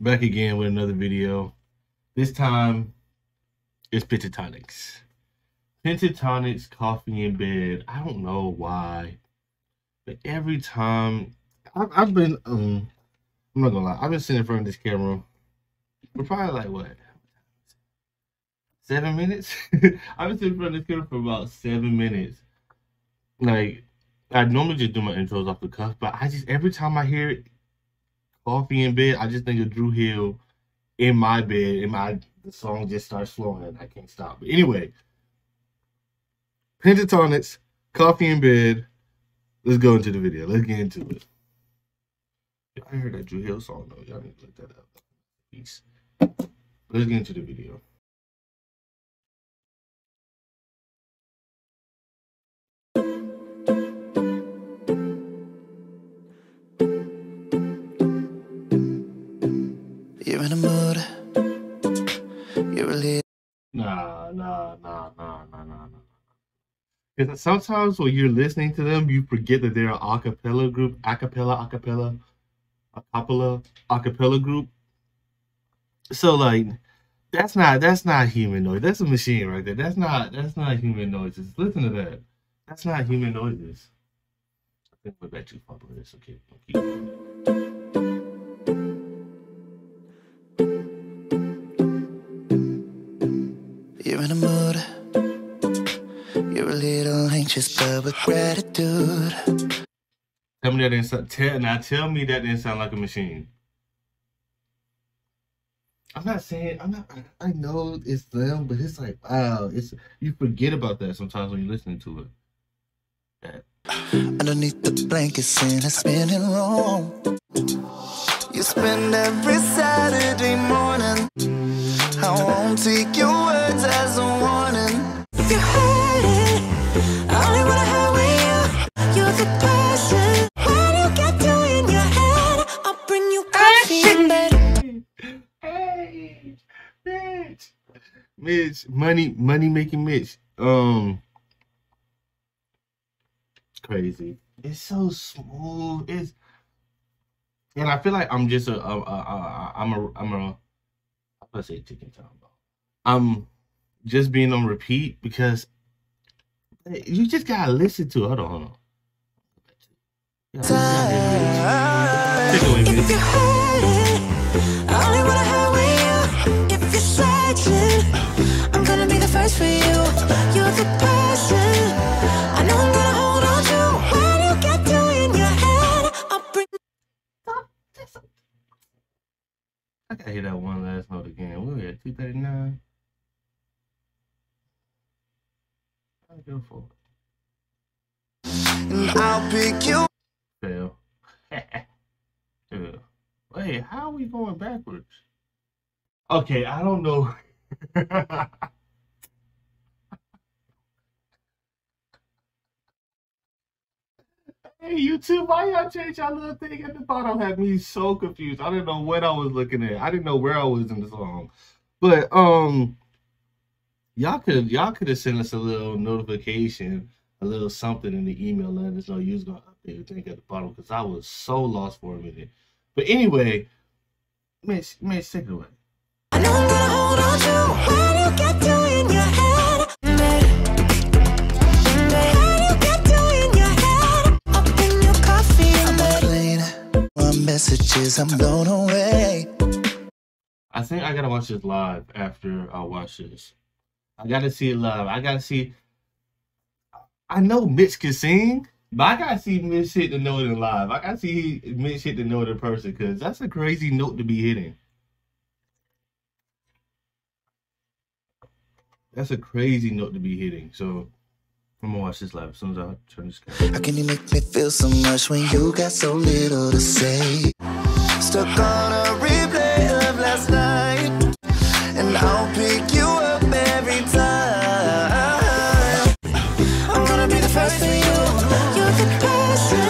back again with another video. This time it's Pentatonix. Pentatonix coffee in bed. I don't know why, but every time I've, I've been um, I'm not gonna lie, I've been sitting in front of this camera for probably like what seven minutes. I've been sitting in front of this camera for about seven minutes. Like I normally just do my intros off the cuff, but I just every time I hear coffee in bed, I just think of Dru Hill in my bed, and my the song just starts flowing. And I can't stop. But anyway, Pentatonix, coffee in bed. Let's go into the video. Let's get into it. I heard that Dru Hill song though. Y'all need to look that up. Peace. Let's get into the video. Because sometimes when you're listening to them, you forget that they're an acapella group, acapella, acapella, acapella, acapella group. So like, that's not that's not human noise. That's a machine right there. That's not that's not human noises. Listen to that. That's not human noises. I think we're too far this. Okay, going. you're in a mood. Little anxious, but with gratitude. Tell me that didn't sound, tell, now tell me that didn't sound like a machine. I'm not saying I'm not I know it's them, but it's like wow, it's you forget about that sometimes when you're listening to it. Underneath the blankets in a spinning room. You spend every Saturday morning. I won't take your words as a warning. Mitch, money, money making Mitch. Um, crazy. It's so smooth. It's, and I feel like I'm just a, a, a, a I'm a, I'm a, I'm say ticking time bomb. I'm just being on repeat because you just gotta listen to it. Hold on, hold on. You gonna be the first for you. You're the person. I know I'm gonna hold on to. When you get to in your head, I'll bring I gotta hear that one last note again. We were at 239. I'll go for And I'll pick you it. Fail. yeah. Wait, how are we going backwards? Okay, I don't know. hey, YouTube, why y'all change y'all little thing at the bottom? Had me so confused. I didn't know what I was looking at. I didn't know where I was in the song. But um, y'all could y'all could have sent us a little notification, a little something in the email, letting us know you was gonna update the thing at the bottom because I was so lost for a minute. But anyway, Mitch, Mitch, take it away. Messages, I'm blown away. I think I gotta watch this live after I watch this. I gotta see it live. I gotta see. I know Mitch can sing, but I gotta see Mitch hit the note in live. I gotta see Mitch hit the note in person because that's a crazy note to be hitting. That's a crazy note to be hitting. So I'm gonna watch this live as soon as I turn this camera. How can you make me feel so much when you got so little to say? Stuck on a replay of last night, and I'll pick you up every time. I'm gonna be the first for you. You're the person. I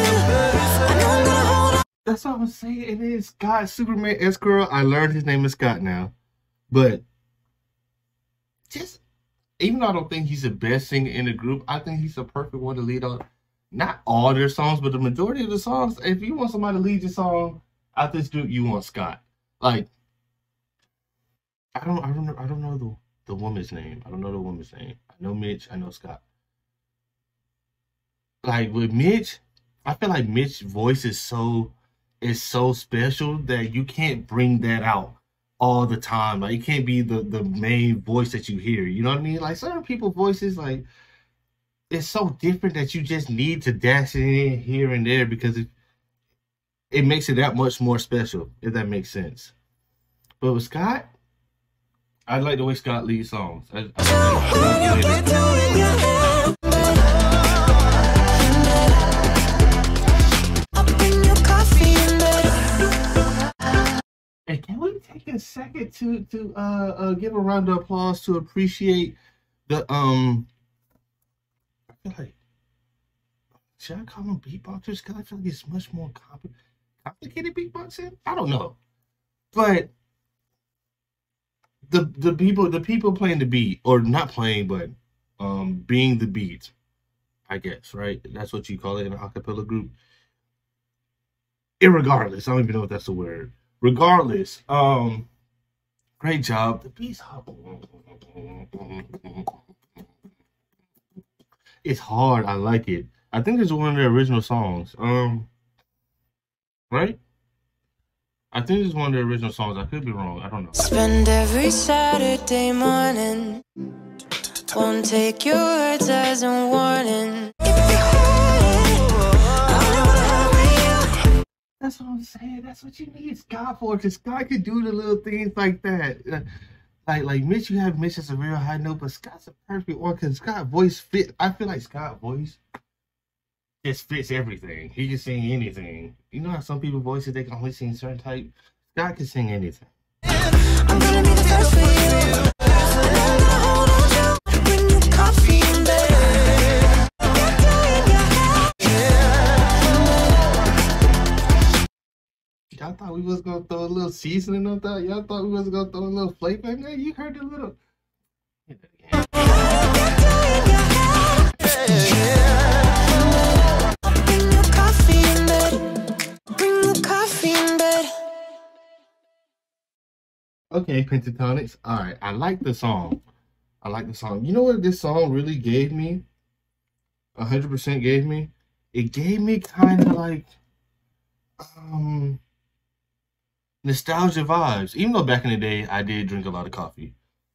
know I'm gonna hold on. That's all I'm saying. It is Scott Superman S Girl. I learned his name is Scott now. But just even though I don't think he's the best singer in the group, I think he's the perfect one to lead on not all their songs, but the majority of the songs. If you want somebody to lead your song out this group, you want Scott. Like I don't I don't know I don't know the the woman's name. I don't know the woman's name. I know Mitch. I know Scott. Like with Mitch, I feel like Mitch's voice is so is so special that you can't bring that out all the time. Like it can't be the the main voice that you hear. You know what I mean? Like certain people voices like it's so different that you just need to dash it in here and there because it it makes it that much more special, if that makes sense. But with Scott, I like the way Scott leads songs. I, I like a second to to uh, uh give a round of applause to appreciate the um I feel like should I call them beatboxers? Because I feel like it's much more compli- complicated beatboxing. I don't know, but the the people the people playing the beat or not playing, but um being the beat, I guess right. That's what you call it in an acapella group. Irregardless, I don't even know if that's the word. Regardless, um, great job. The beat's. It's hard. I like it. I think it's one of the original songs. Um, right? I think it's one of the original songs. I could be wrong. I don't know. Spend every Saturday morning. Won't take your words as a warning. That's what I'm saying. That's what you need Scott for. Because Scott can do the little things like that. Uh, Like, like Mitch, you have Mitch as a real high note, but Scott's a perfect one because Scott voice fit. I feel like Scott voice just fits everything. He can sing anything. You know how some people voices they can only sing certain type. Scott can sing anything. I'm gonna the for you. Hold on bring you coffee thought we was gonna throw a little seasoning on that. Y'all thought we was gonna throw a little flavor in there. You heard the little. Okay, Pentatonix. All right, I like the song. I like the song. You know what this song really gave me? A hundred percent gave me. It gave me kind of like um nostalgia vibes. Even though back in the day I did drink a lot of coffee.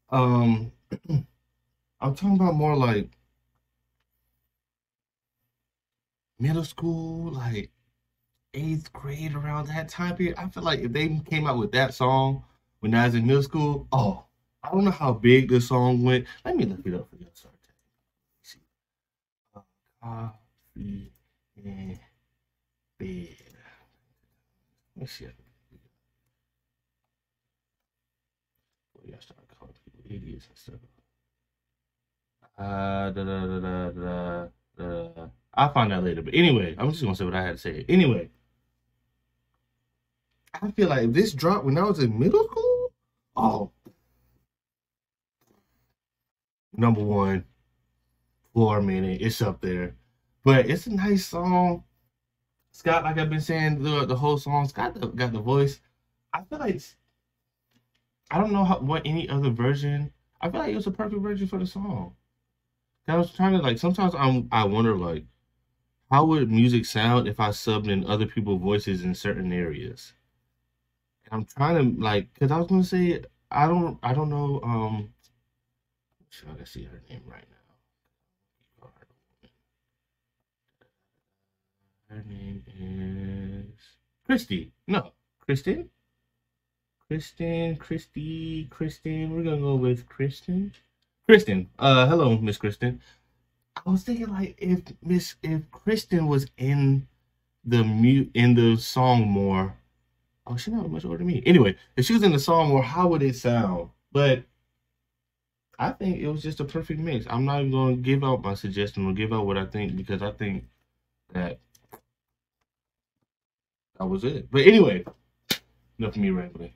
Um, I'm talking about more like middle school, like eighth grade around that time period. I feel like if they came out with that song when I was in middle school, oh, I don't know how big this song went. Let me look it up for you. Sorry. See. Uh, coffee and bed. Let's see. Start calling people idiots and stuff. Uh, da, da, da, da, da, da. I'll find out later. But anyway, I'm just gonna say what I had to say. Anyway, I feel like if this dropped when I was in middle school, oh, number one for a minute, it's up there. But it's a nice song. Scott, like I've been saying the the whole song, Scott got the, voice. I feel like I don't know how, what any other version. I feel like it was a perfect version for the song. I was trying to like sometimes I'm I wonder like how would music sound if I subbed in other people's voices in certain areas. I'm trying to like because I was gonna say I don't I don't know um I can see her name right now. Her name is Christy. No, Kristen. Kristen, Christy, Kristen. We're gonna go with Kristen. Kristen. Uh, hello, Miss Kristen. I was thinking like if Miss if Kristen was in the mute in the song more. Oh, she's not much older than me. Anyway, if she was in the song more, how would it sound? But I think it was just a perfect mix. I'm not even gonna give out my suggestion or give out what I think because I think that that was it. But anyway, enough of me rambling.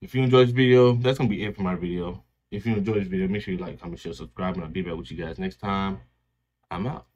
If you enjoyed this video, that's gonna be it for my video. If you enjoyed this video, make sure you like, comment, share, subscribe, and I'll be back with you guys next time. I'm out.